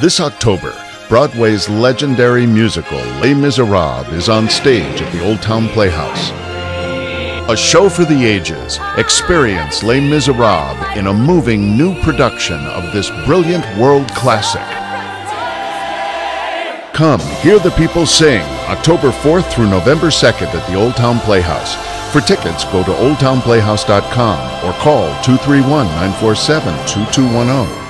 This October, Broadway's legendary musical Les Miserables is on stage at the Old Town Playhouse. A show for the ages, experience Les Miserables in a moving new production of this brilliant world classic. Come, hear the people sing October 4th through November 2nd at the Old Town Playhouse. For tickets, go to oldtownplayhouse.com or call 231 947 2210.